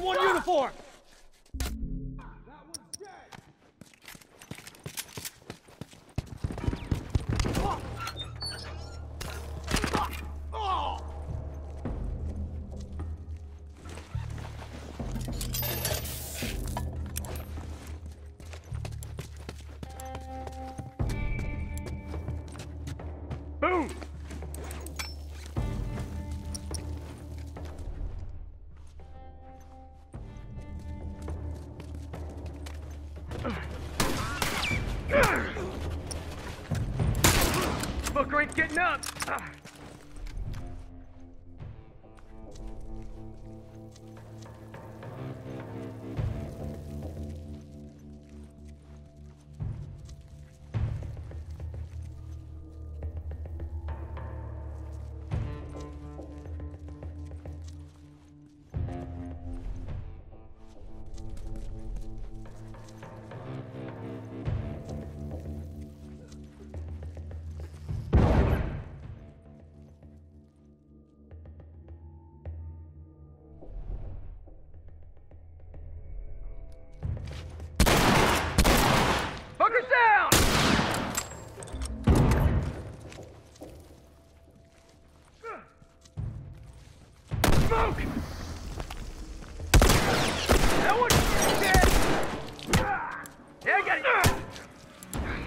One uniform! Fucker ain't getting up!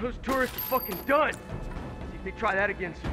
Those tourists are fucking done. See if they try that again soon.